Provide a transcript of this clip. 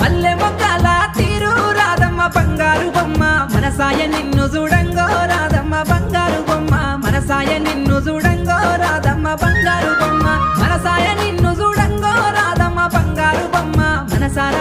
మల్లె మొక్కల తీరు రాధమ్మ బంగారు బొమ్మ. మనసాయ నిన్ను చూడంగో రాధమ్మ బంగారు బొమ్మ. మనసాయ నిన్ను చూడంగో రాధమ్మ బంగారు బొమ్మ. మనసాయ నిన్ను చూడంగో రాధమ్మ బంగారు బొమ్మ. మనసార